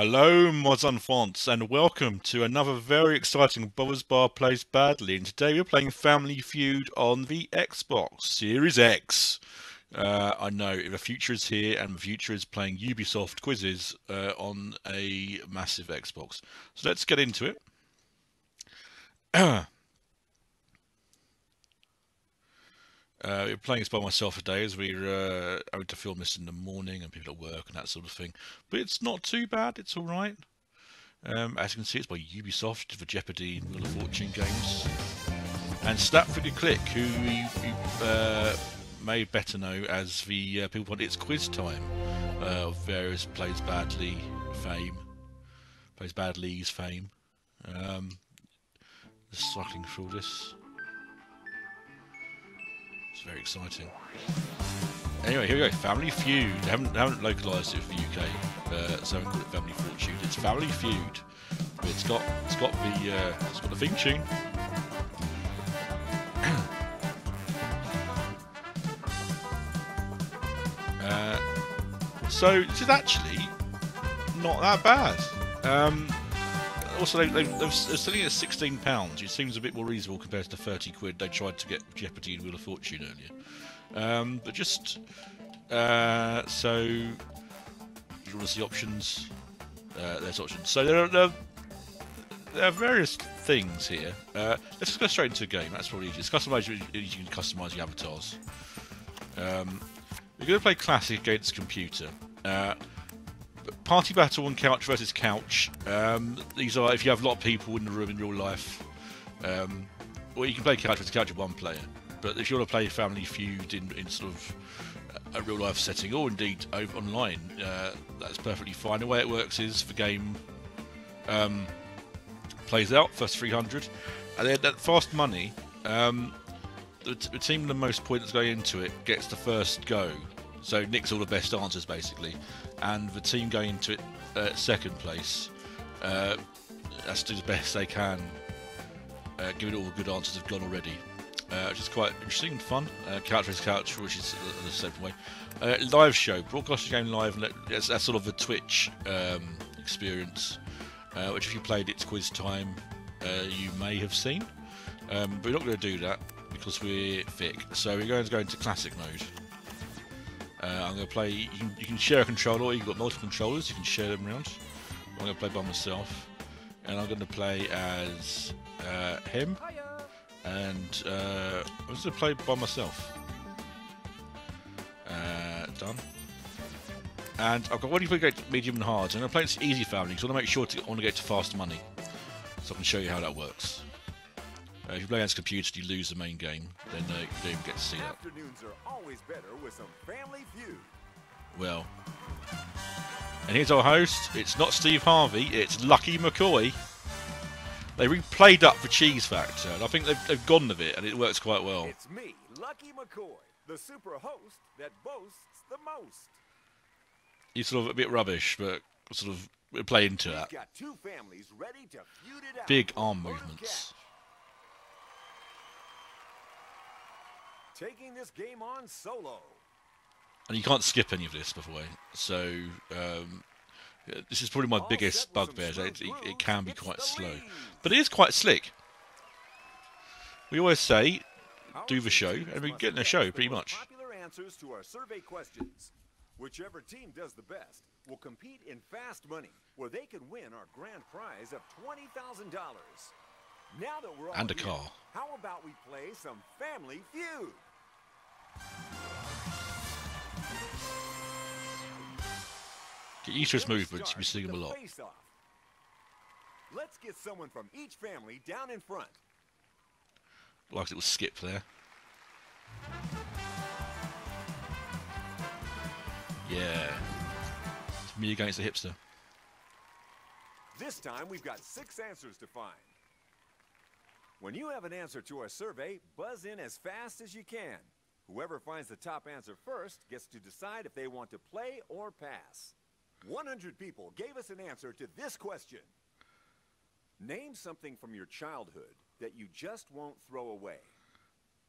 Hello, mods and and welcome to another very exciting Bother's Bar Plays Badly. And today we're playing Family Feud on the Xbox Series X. Uh, I know the future is here, and the future is playing Ubisoft quizzes uh, on a massive Xbox. So let's get into it. Uh, we're playing this by myself today as we're uh, to film this in the morning and people at work and that sort of thing. But it's not too bad, it's alright. Um, as you can see, it's by Ubisoft, for Jeopardy and Wheel of Fortune games. And Snap Finger Click, who you, uh, may better know as the uh, people want It's Quiz Time uh, of various Plays Badly fame. Plays Badly's fame. Um, just cycling through this. It's very exciting. Anyway, here we go. Family Feud. They haven't, they haven't localised it for the UK, uh, so I haven't it Family Fortune. It's Family Feud. But it's got it's got the uh, it's got the theme tune. uh, so this is actually not that bad. Um, also, they, they, they're selling it at sixteen pounds, which seems a bit more reasonable compared to the thirty quid they tried to get Jeopardy and Wheel of Fortune earlier. Um, but just uh, so you want to see options. Uh, there's options. So there are, there are, there are various things here. Uh, let's go straight into the game. That's probably easiest. Customize. You can customize your avatars. Um, we're going to play classic against computer. Uh, party battle on couch versus couch. Um, these are if you have a lot of people in the room in real life. Um, or you can play couch versus couch with one player. But if you want to play Family Feud in, in sort of a real life setting, or indeed over online, uh, that's perfectly fine. The way it works is the game um, plays out first 300, and then that fast money. Um, the, the team with the most points going into it gets the first go. So nicks all the best answers basically, and the team going into it uh, second place uh, has to do the best they can, uh, given all the good answers have gone already. Uh, which is quite interesting and fun. Uh, couch vs couch, which is the same way. Uh, live show, broadcast the game live, and that's, that's sort of a Twitch um, experience. Uh, which, if you played It's Quiz Time, uh, you may have seen. Um, but we're not going to do that because we're thick. So we're going to go into classic mode. Uh, I'm going to play. You can, you can, share a controller. You've got multiple controllers. You can share them around. I'm going to play by myself, and I'm going to play as uh, him, and uh, I'm just going to play by myself. Uh, done. And I've got do you get medium and hard. And I'm going to play this easy family because I want to make sure to I want to get to fast money, so I can show you how that works. Uh, if you play against computers, you lose the main game, then uh, you don't even get to see that. Afternoons are always better with some Family Feud. Well, and here's our host. It's not Steve Harvey. It's Lucky McCoy. They replayed up the Cheese Factor, and I think they've, they've gone with it, and it works quite well. It's me, Lucky McCoy, the super host that boasts the most. He's sort of a bit rubbish, but sort of play into that. got two families ready to feud it out. Big arm movements. Taking this game on solo. And you can't skip any of this, by the way. So um, this is probably my All biggest set with some bugbear. It, it, it can be it's quite slow, lead. but it is quite slick. We always say do the show, and we're getting in the show pretty much. Popular answers to our survey questions. Whichever team does the best will compete in fast money, where they can win our grand prize of twenty thousand dollars. Now that we're And a here, car. how about we play some Family Feud? Get used to We'll movements. You'll be start seeing with them a lot. Let's get someone from each family down in front. Like a little skip there. Yeah. It's me against the hipster. This time we've got six answers to find. When you have an answer to our survey, buzz in as fast as you can. Whoever finds the top answer first gets to decide if they want to play or pass. 100 people gave us an answer to this question. Name something from your childhood that you just won't throw away.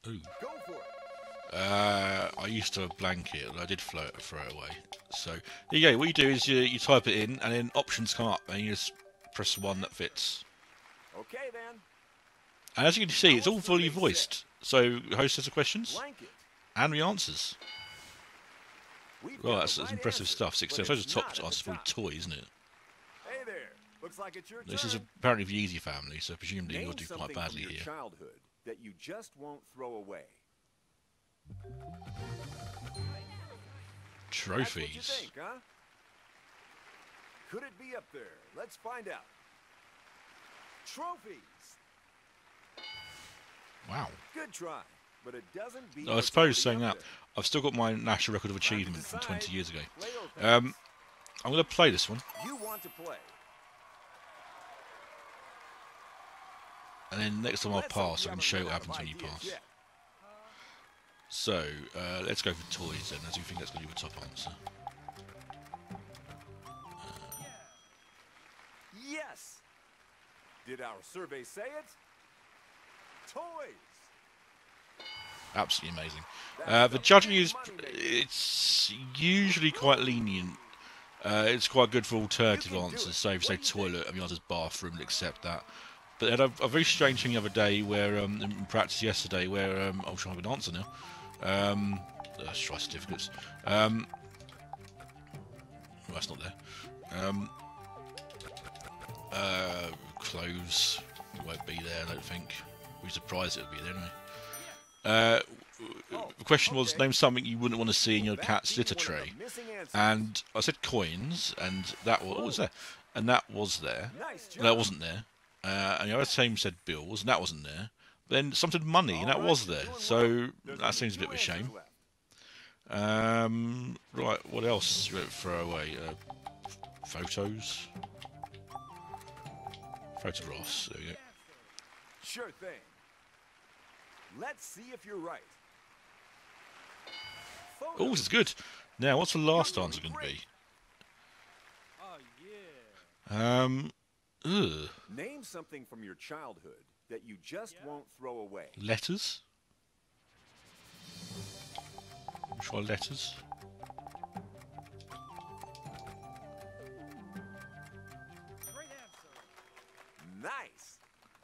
Ooh. Go for it. Uh, I used to have a blanket, and I did throw it, throw it away. So there you go. What you do is you, you type it in, and then options come up, and you just press the one that fits. Okay then. And as you can see, it's all fully voiced. So host has the questions, Blanket. And the answers. Well, that's, that's right impressive answer, stuff. Six. but So I suppose it's the not top at answer is the probably top. toy, isn't it? Hey there. Looks like it's your This turn. is apparently the easy family, so presumably Name you'll do quite badly here. childhood that you just won't throw away. That's what you Trophies. think, huh? Could it be up there? Let's find out. Trophies. Wow. Good try, but it doesn't beat. I suppose saying that. I've still got my national record of achievement from 20 years ago. Um. I'm going to play this one, you want to play. and then next time I'll Let's pass, I can show you what happens when you pass. So, uh, let's go for toys then, as you think that's going to be the top answer. Yes. Did our survey say it? Toys. Absolutely amazing. Uh, the judging is it's usually quite lenient. Uh, it's quite good for alternative answers. So if you say toilet and the answer's bathroom, they'll accept that. But had a, a very strange thing the other day where, um, in practice yesterday, where um, I'm trying to have an answer now. Um, let's try certificates. Um, well, that's not there. Um, uh, clothes won't be there, I don't think. Be surprised it would be there anyway. Uh, Oh, the question was name something you wouldn't want to see in your cat's litter one of the tray. And I said coins, and that was, what was there? And that was there. nice. That wasn't there. Uh, and the other team said bills, and that wasn't there. Then some said money, and that was there. So. That seems a bit of a shame. Um, right, what else? Throw away uh, photos, photographs. There we go. Sure thing. Let's see if you're right. Oh, Photos. this is good. Now, what's the last answer going to be? Oh yeah. Um, ugh, Name something from your childhood that you just won't throw away. letters. Try letters. Great answer. Nice.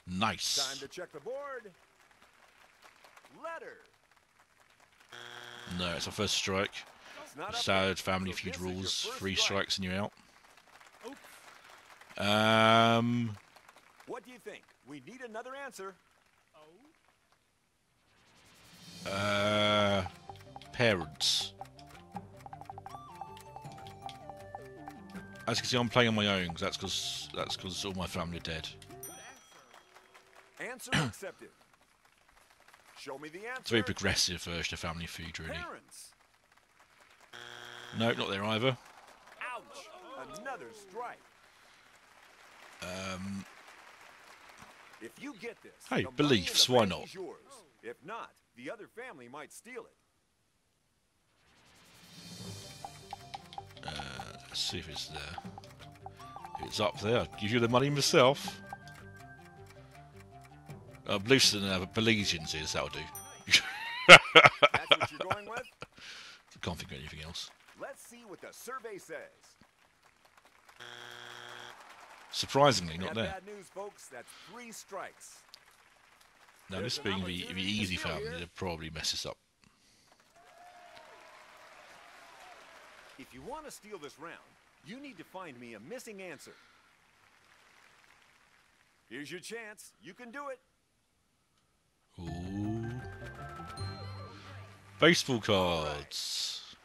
Nice. Time to check the board. Letter. No, it's our first strike. It's not up Standard Family so Feud this is your rules: three strike. strikes and you're out. Oops. Um, What do you think? We need another answer. Oh. uh, parents. As you can see, I'm playing on my own. 'cause that's because that's because all my family are dead. Answer. accepted. Show me the answer. It's a very progressive version of Family Feud, really. Parents. No, not there either. Ouch. Another strike. Um, If you get this, Hey, the money in beliefs, why not? yours. If not, the other family might steal it. let's see if it's there. If it's up there, I'll give you the money myself. Uh, beliefs and uh, Belizeans is that'll do. That's what you're going with? Can't think of anything else. Let's see what the survey says. Surprisingly, not there. bad news, folks. That's three strikes. Now, this There's an being the, the easy family, they'll probably mess this up. If you want to steal this round, you need to find me a missing answer. Here's your chance. You can do it. Ooh. Baseball cards.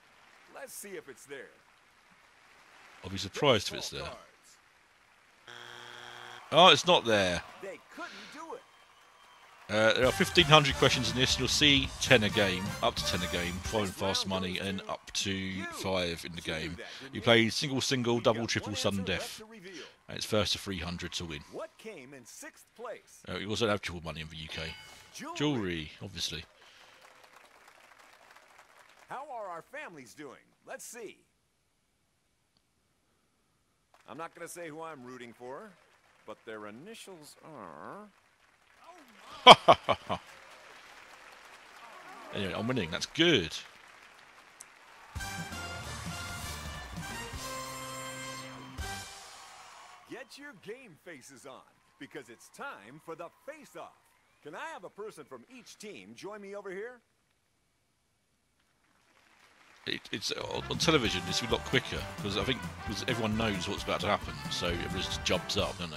Let's see if it's there. I'll be surprised if it's there. cards. Oh, it's not there. They couldn't do it. Uh, there are 1,500 questions in this. You'll see 10 a game, up to 10 a game, 5 in fast money, and up to 5 in the game. You play single, single, double, triple, sudden death, and it's first to 300 to win. What came in sixth place? Uh, you also have triple money in the UK. Jewelry, obviously. How are our families doing? Let's see. I'm not going to say who I'm rooting for, but their initials are. Anyway, I'm winning. That's good. Get your game faces on, because it's time for the face-off. Can I have a person from each team join me over here? It, it's uh, on television. It's a lot quicker because I think because everyone knows what's about to happen, so everyone just jumps up, don't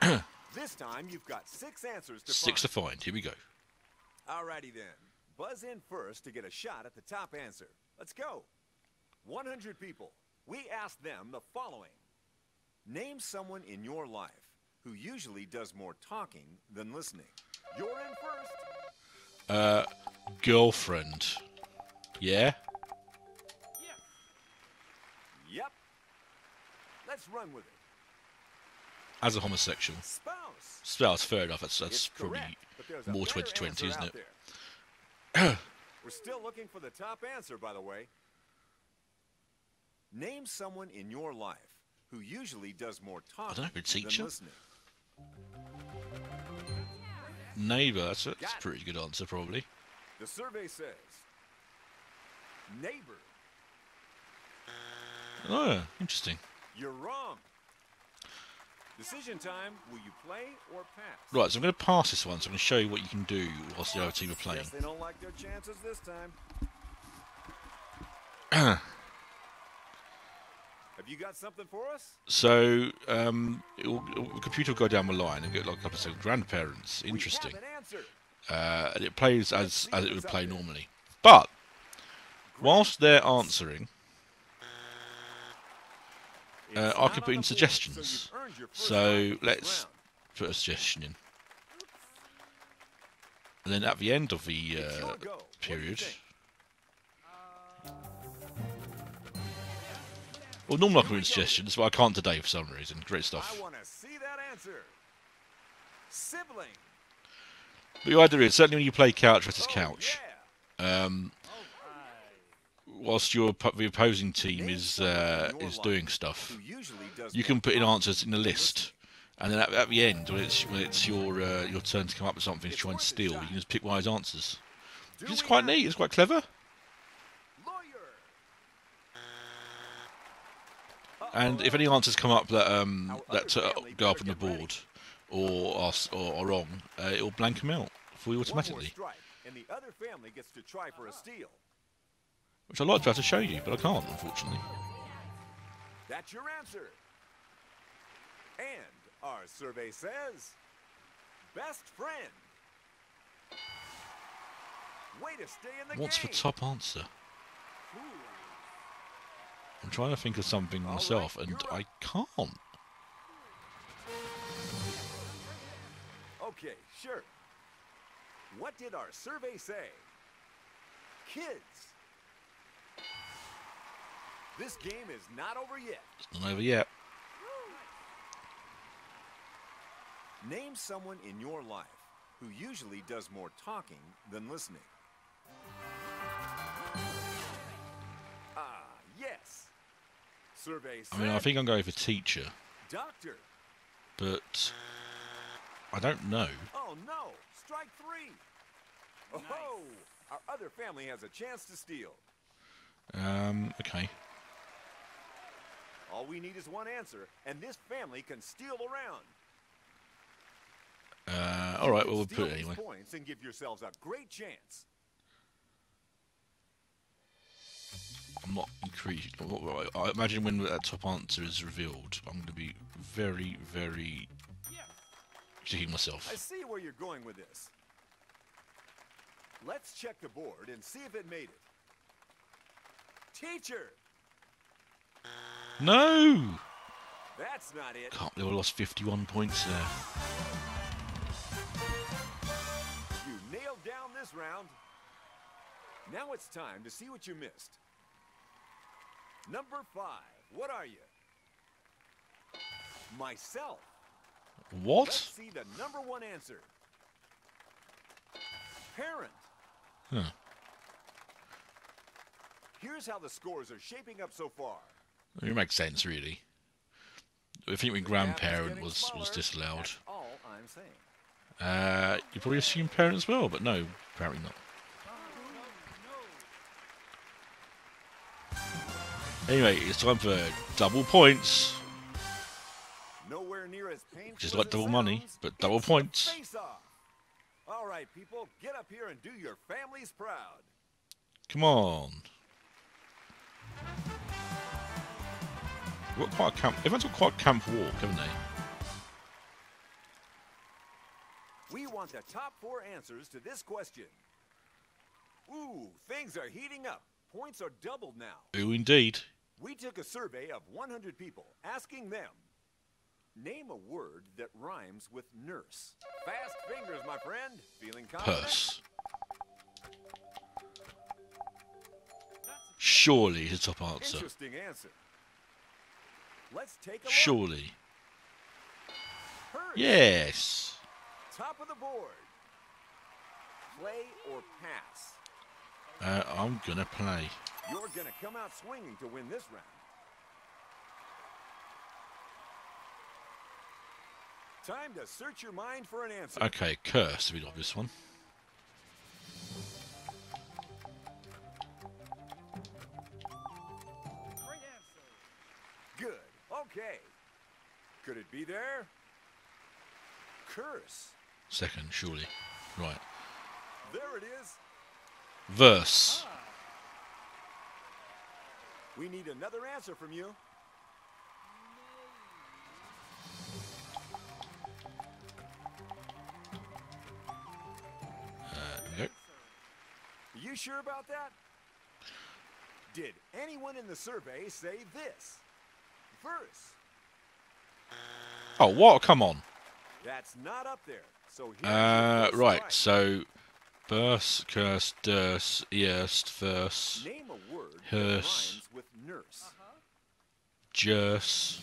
they? This time you've got six answers to Six to find. find. Here we go. Alrighty then. Buzz in first to get a shot at the top answer. Let's go. 100 people. We ask them the following. Name someone in your life who usually does more talking than listening. You're in first. Uh, girlfriend. Yeah. Yep. Let's run with it. As a homosexual. Spouse. Spouse. Fair enough. That's that's It's probably correct, but there's a more 2020, isn't it? We're still looking for the top answer, by the way. Name someone in your life who usually does more talking know, than listening. Neighbour. That's a, that's a pretty good answer, probably. The survey says neighbor. Oh, interesting. You're wrong. Decision time. Will you play or pass? Right, so I'm going to pass this one. So I'm going to show you what you can do whilst the other team are playing. Guess they don't like their chances this time. Have you got something for us? So um, it'll, the computer will go down the line and get like a couple of seconds. Grandparents, interesting. Uh, and it plays as as it would play normally. But whilst they're answering, Uh, I could put in suggestions. So, you've earned your first So let's put a suggestion in. And then at the end of the uh, your go. What do you period, well, normally I can in suggestions, but I can't today for some reason. Great stuff. I want to see that answer. Sibling. But the idea is certainly when you play couch versus Oh, couch, um, whilst your the opposing team is uh, is doing stuff, who usually does you can put in answers in a list, and then at, at the end, when it's when it's your uh, your turn to come up with something to try and steal, you can just pick one of his answers. Do Which is we quite neat. It's quite clever. And if any answers come up that um that uh, go up on the board or are, or are wrong, uh, it'll blank them out for you automatically. and the other family gets to try for a steal. Which I'd like to be able to show you, but I can't, unfortunately. That's your answer. And our survey says best friend. Way to stay in the What's the top answer? I'm trying to think of something All right, myself, and. I can't. Okay, sure. What did our survey say? Kids. This game is not over yet. It's not over yet. Name someone in your life who usually does more talking than listening. I mean, I think I'm going for teacher, doctor. but I don't know. Oh no, strike three. Oh, our other family has a chance to steal. Um, okay. All we need is one answer, and this family can steal around. Uh, all right, well, we'll put it anyway. points and give yourselves a great chance. I'm not increased. I imagine when that top answer is revealed, I'm going to be very, very kicking myself. I see where you're going with this. Let's check the board and see if it made it. Teacher, No! that's not it. Can't believe I lost 51 points there. You nailed down this round. Now it's time to see what you missed. Number five, what are you? Myself. What? Let's see the number one answer. Parent. Huh. Here's how the scores are shaping up so far. It makes sense, really. I think when The gap is grandparent was, was disallowed. That's all I'm saying. Uh, you probably assume parent as well, but no, apparently not. Anyway, it's time for double points. Nowhere near as painful Just like double money, but double points. All right, people, get up here and do your families proud. Come on. We've got quite a camp. Everyone's got quite a camp walk, haven't they? We want the top four answers to this question. Ooh, things are heating up. Points are doubled now. Ooh, indeed. We took a survey of 100 people, asking them, name a word that rhymes with nurse. Fast fingers, my friend. Feeling confident? Purse. Surely is the top answer. Interesting answer. Let's take a look. Surely. Yes. Top of the board. Play or pass. Uh, I'm gonna play. You're gonna come out swinging to win this round. Time to search your mind for an answer. Okay, curse to be the obvious one. Good. Okay. Could it be there? Curse. Second, surely. Right. There it is. Verse. Ah. We need another answer from you. Uh. You sure about that? Did anyone in the survey say this? Verse. Oh, what? Come on. That's not up there. So Uh, right. So, verse, curse, durse, erst, verse, Name a word Hearse. with nurse. jerse,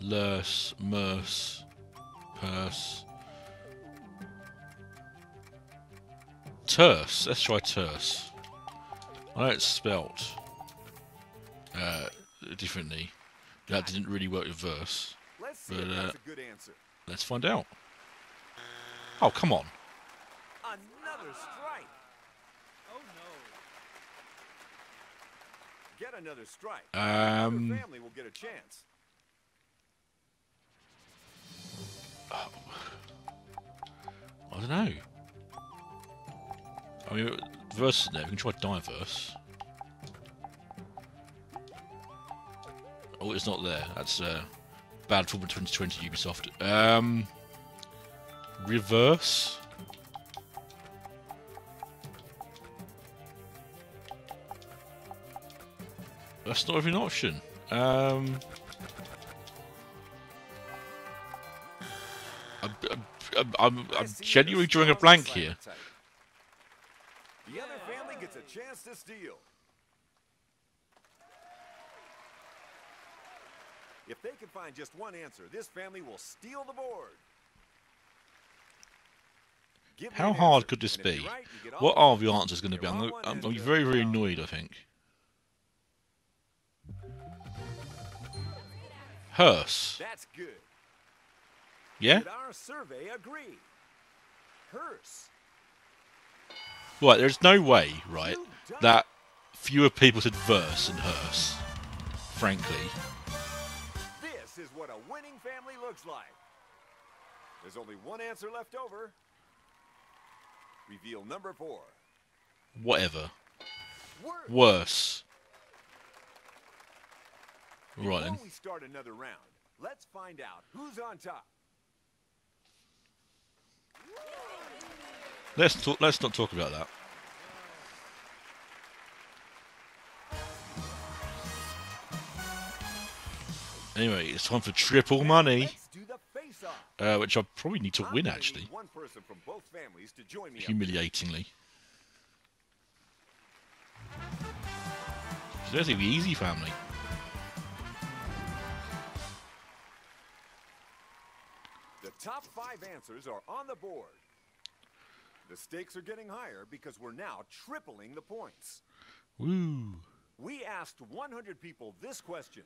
lurse, merce, purse, terse. Let's try terse. I know it's spelt uh, differently. That didn't really work with verse. Let's see But, uh, that's a good answer. Let's find out. Oh, come on. Another strike. Oh no. Get another strike. Um, Your family will get a chance. I don't know. I mean, verse is there. We can try diverse. Oh, it's not there. That's uh, bad football 2020 Ubisoft. Um, reverse. That's not even an option. Um, I'm, I'm, I'm, I'm, I'm Let's see genuinely drawing a blank here. The other family gets a chance to steal. If they can find just one answer, this family will steal the board. Give How hard answer, could this be? right, you get all What are the answers going to be? I'm, on gonna- one I'm, I'm very, very annoyed, I think. Hearse. That's good. Yeah? Did our survey agree? Hearse. Right, there's no way, right, that fewer people said verse than hearse. Frankly. This is what a winning family looks like. There's only one answer left over. Reveal number four. Whatever. Word. Worse. Right then. we start another round, let's find out who's on top. Let's talk, let's not talk about that. Anyway, it's time for triple money, Let's do the face-off. uh, which I probably need to win actually, need One person from both families top five answers are on the board. The stakes are getting higher because we're now tripling the points. Woo! We asked 100 people this question.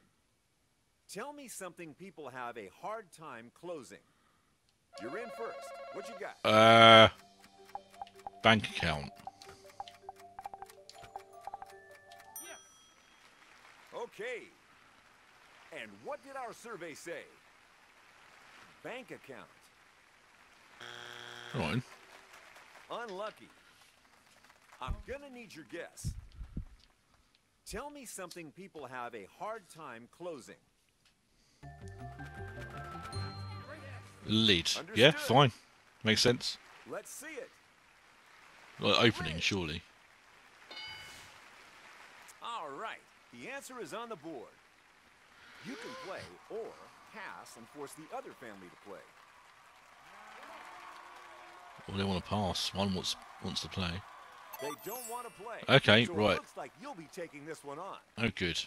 Tell me something people have a hard time closing. You're in first. What you got? Uh, bank account. Okay. And what did our survey say? Bank account. Right. Unlucky. I'm gonna need your guess. Tell me something people have a hard time closing. Lid. Yeah, fine. Makes sense. Let's see it. Like opening, surely. All right. The answer is on the board. You can play or pass and force the other family to play. Well, they want to pass. One wants wants to play. They don't want to play. Okay, so right. Looks like you'll be taking this one on. Oh, good.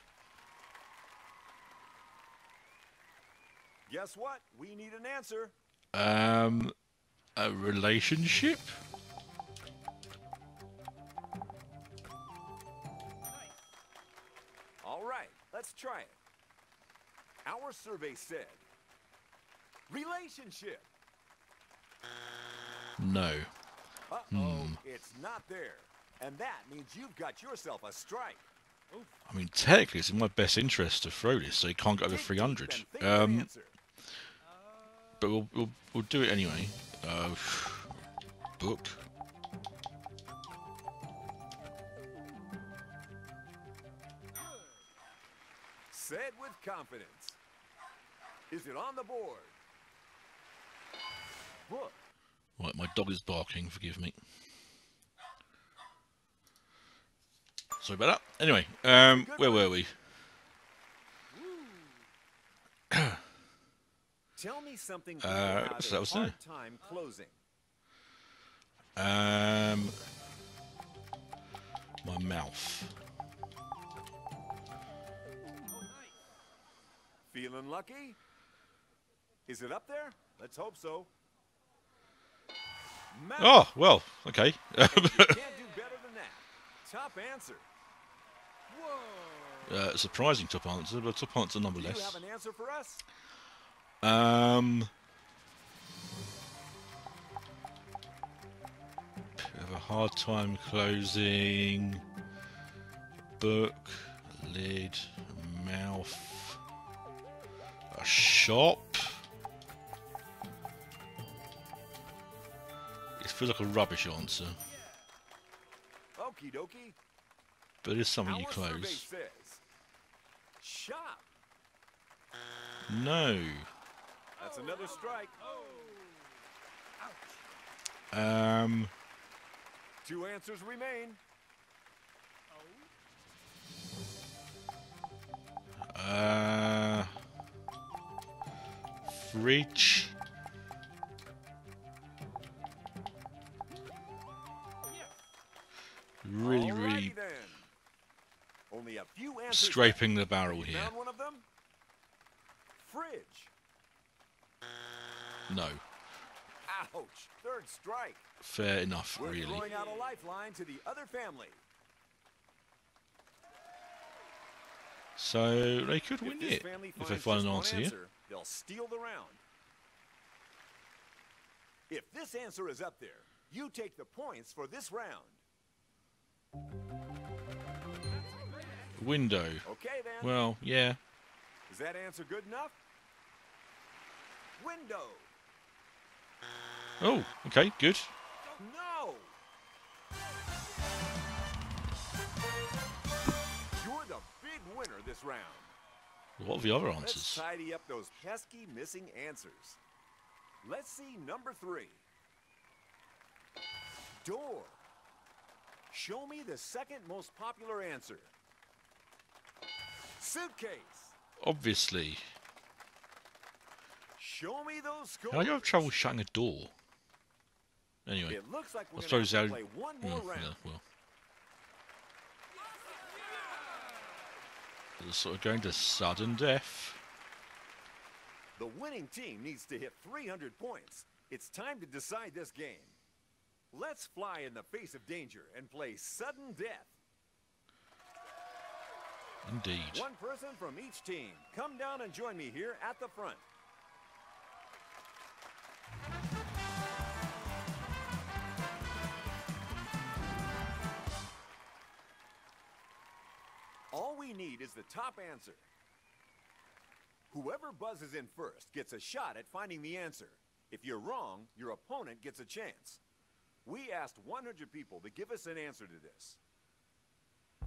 Guess what? We need an answer. Um, a relationship. All right, let's try it. Our survey said relationship. No. Uh-oh, Hmm. it's not there. And that means you've got yourself a strike. I mean, technically, it's in my best interest to throw this, so you can't go over 300. and think of an Um, but we'll, we'll we'll do it anyway. Uh, book. Said with confidence. Is it on the board? Book. Right, my dog is barking. Forgive me. Sorry about that. Anyway, um, where were we? Tell me something Uh, have so that was hard there. time closing. Um, my mouth. Feeling lucky? Is it up there? Let's hope so. Oh well, okay. You can't do better than that. Top answer. Uh, surprising top answer, but top answer Do you nonetheless. have an answer for us? Um, have a hard time closing. Book, lid, mouth, a shop. Feels like a rubbish answer, Okie dokie. but it is something you Our close. shop. No. That's another strike. Um, Two answers remain. uh, fridge. Really, really. Only a few scraping the barrel here. One of them. Fridge. No. Ouch. Third strike. Fair enough, We're really. throwing out a lifeline to the other family. So they could If win this it if they find an one answer here. they'll steal the round. If this answer is up there, you take the points for this round. Window. Okay then. Well, yeah. is that answer good enough? Window. Oh, okay, good. No. You're the big winner this round. What are the other Let's answers? tidy up those pesky missing answers. Let's see number three. Door. Show me the second most popular answer. Suitcase. Obviously. Show me those scores. How do you have trouble shutting a door? Anyway, It looks like we're I suppose have to how. play one more mm, yeah, round. well. It's sort of going to sudden death. The winning team needs to hit 300 points. It's time to decide this game. Let's fly in the face of danger and play sudden death. Indeed. One person from each team. Come down and join me here at the front. All we need is the top answer. Whoever buzzes in first gets a shot at finding the answer. If you're wrong, your opponent gets a chance. We asked 100 people to give us an answer to this.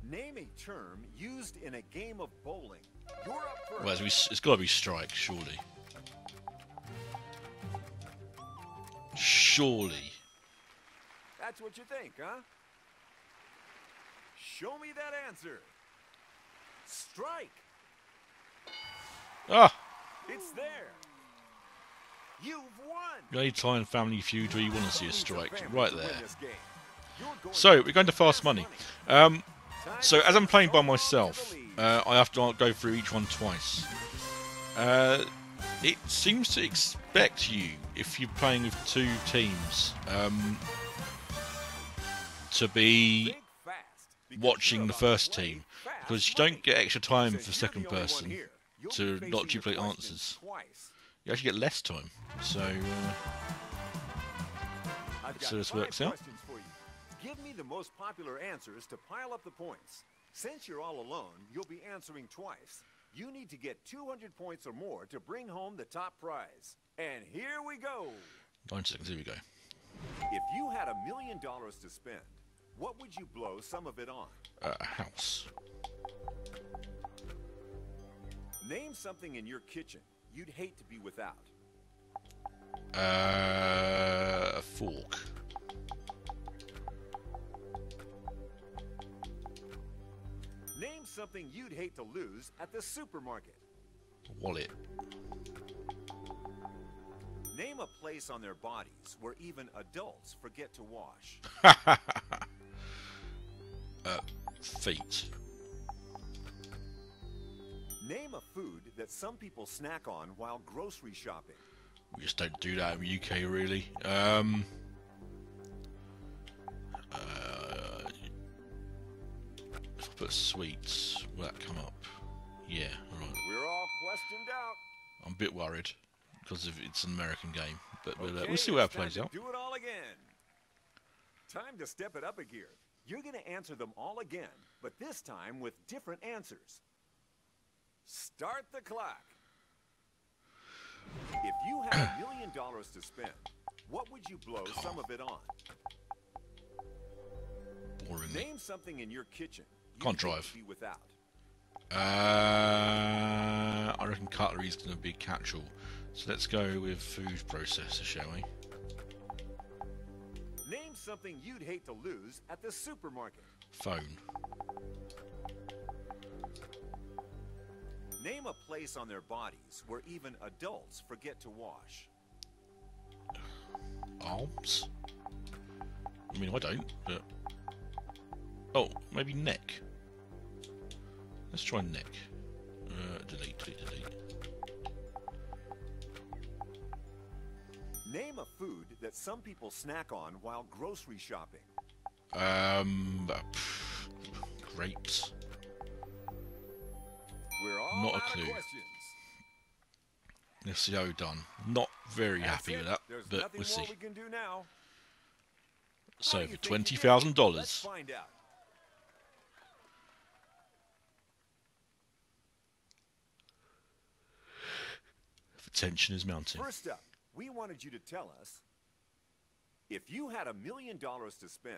Name a term used in a game of bowling. You're up first. Well, it's, it's got to be strike, surely. Surely. That's what you think, huh? Show me that answer. Strike. Ah! It's there. You've won. The only time Family Feud where you want to see a strike, right there. this game. You're going So, we're going to fast money. Um, so, as I'm playing by myself, uh, I have to go through each one twice. Uh, it seems to expect you, if you're playing with two teams, um, to be Think fast, because watching the first team, because you don't get extra time for second the only one person. to not duplicate answers. You actually get less time. So, uh, So this works out? Give me the most popular answers to pile up the points. Since you're all alone, you'll be answering twice. You need to get 200 points or more to bring home the top prize. And here we go. 90 seconds, here we go. If you had a million dollars to spend, what would you blow some of it on? Uh, a house. Name something in your kitchen you'd hate to be without. Uh, a fork. Name something you'd hate to lose at the supermarket. Wallet. Name a place on their bodies where even adults forget to wash. Uh, feet. Name a food that some people snack on while grocery shopping. We just don't do that in the UK, really. Um, uh, if I put sweets, will that come up? Yeah, alright. We're all questioned out. I'm a bit worried because it's an American game, but we'll, uh, we'll see how it plays out. Do it all again. Time to step it up a gear. You're going to answer them all again, but this time with different answers. Start the clock. If you had a million dollars to spend, what would you blow some of it on? Boringly. Name something in your kitchen you Can't drive. be without. Uh, I reckon cutlery is going to be catch-all. So let's go with food processor, shall we? Name something you'd hate to lose at the supermarket. Phone. Name a place on their bodies where even adults forget to wash. Arms? I mean, I don't, but... Oh, maybe neck. Let's try neck. Uh, delete, delete, delete. Name a food that some people snack on while grocery shopping. Um, uh, grapes. We're all Not a clue. Let's see how we've done. Not very That's happy it. with that, There's but we'll see. we can do now. So for you think you twenty thousand dollars, the tension is mounting. First up, we wanted you to tell us if you had a million dollars to spend,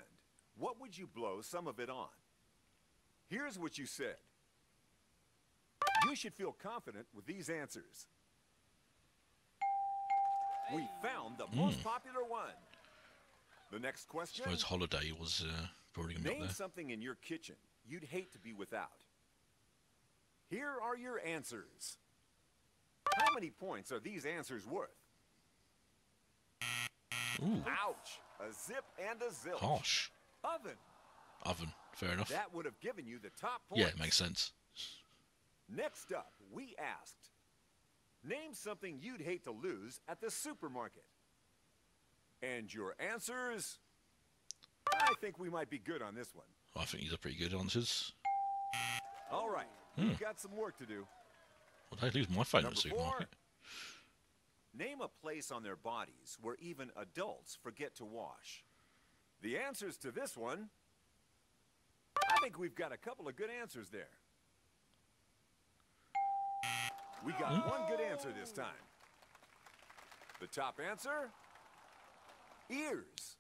what would you blow some of it on? Here's what you said. You should feel confident with these answers. We found the most popular one. The next question. suppose holiday was uh, probably Name up there. something in your kitchen you'd hate to be without. Here are your answers. How many points are these answers worth? Ooh, Ouch! A zip and a zilch. harsh. Oven. Oven. Fair enough. That would have given you the top points. Yeah, it makes sense. Next up, we asked, name something you'd hate to lose at the supermarket. And your answers? I think we might be good on this one. I think these are pretty good answers. All right, Hmm. we've got some work to do. Well, they lose my phone at the supermarket. Name a place on their bodies where even adults forget to wash. The answers to this one, I think we've got a couple of good answers there. We got one good answer this time. The top answer? Ears.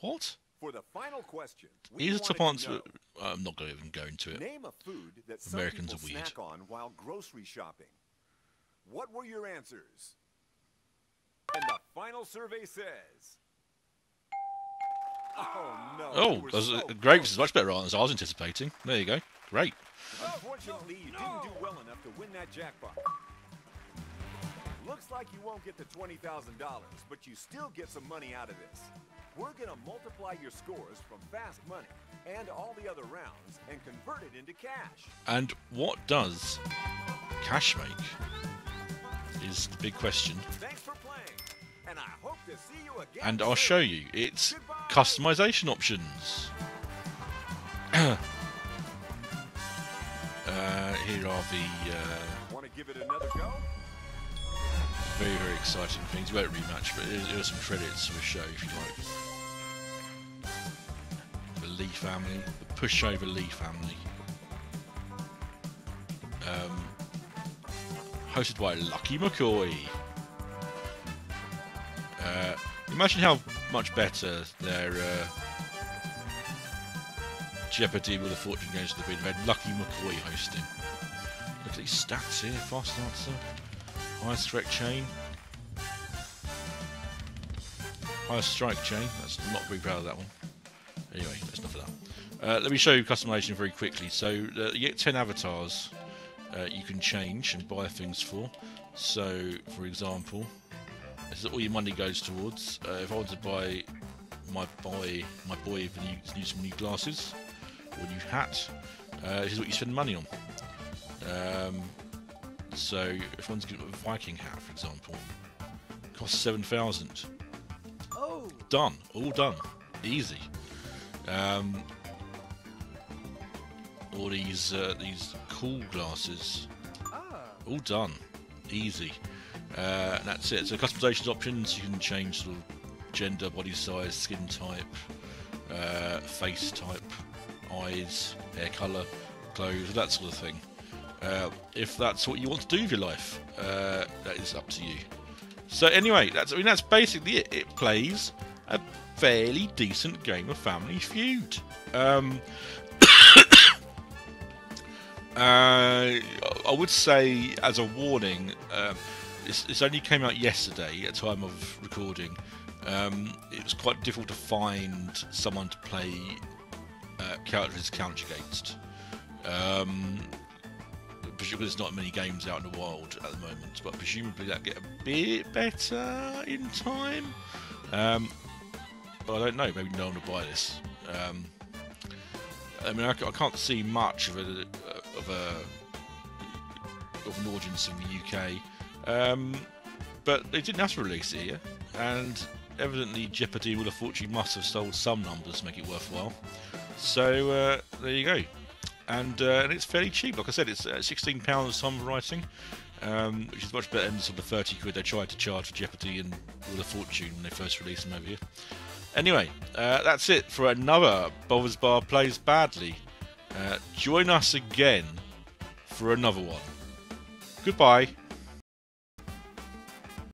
What? For the final question, we Here's top wanted to answer. know, I'm not going to even go into it. Name a food that some Americans people are weird. snack on while grocery shopping. What were your answers? And the final survey says. Oh no! Oh, so uh, grapes is much better answer than I was anticipating. There you go. Great. Unfortunately, you oh, didn't do well enough to win that jackpot. Looks like you won't get the $20,000, but you still get some money out of this. We're gonna multiply your scores from fast money and all the other rounds and convert it into cash. And what does cash make? Is the big question. Thanks for playing, and I hope to see you again. And I'll soon. show you. It's customization options. uh, here are the uh, Want to give it another go? very, very exciting things. We won't rematch, but here here are some credits for the show if you like. The Lee family, the Pushover Lee family. Um, hosted by Lucky McCoy. Uh, imagine how much better their uh, Jeopardy with a Fortune would have been. They had Lucky McCoy hosting. Look at these stats here. Fast answer. Highest correct chain. Highest strike chain. That's not very proud of that one. Anyway, that's enough of that. Uh, let me show you customization very quickly. So uh, you get 10 avatars uh, you can change and buy things for. So, for example, this is all your money goes towards. Uh, if I want to buy my boy, my boy, for new, new some new glasses or a new hat, uh, this is what you spend money on. Um, so, if one's got a Viking hat, for example, costs seven thousand. Oh, Done, all done, easy. Um, all these uh, these cool glasses, ah. all done, easy. Uh, and that's it. So customizations options, you can change sort of gender, body size, skin type, uh, face type, eyes, hair color, clothes, that sort of thing. Uh, if that's what you want to do with your life, uh, that is up to you. So anyway, that's I mean that's basically it. It plays a fairly decent game of Family Feud. Um, uh, I would say, as a warning, um, this, this only came out yesterday at time of recording. Um, it was quite difficult to find someone to play uh, characters couch against. Um, presumably there's not many games out in the wild at the moment, but presumably that get a bit better in time. Um, but I don't know. Maybe no one will buy this. Um, I mean, I, I can't see much of a of a of an audience in the UK, um, but they didn't have to release it here, and evidently Jeopardy Wheel of Fortune must have sold some numbers to make it worthwhile. So uh, there you go, and uh, and it's fairly cheap. Like I said, it's uh, sixteen pounds some writing. Um, which is much better than sort of the 30 quid they tried to charge for Jeopardy and Wheel of Fortune when they first released them over here. Anyway, uh, that's it for another Bother's Bar Plays Badly. Uh, join us again for another one. Goodbye.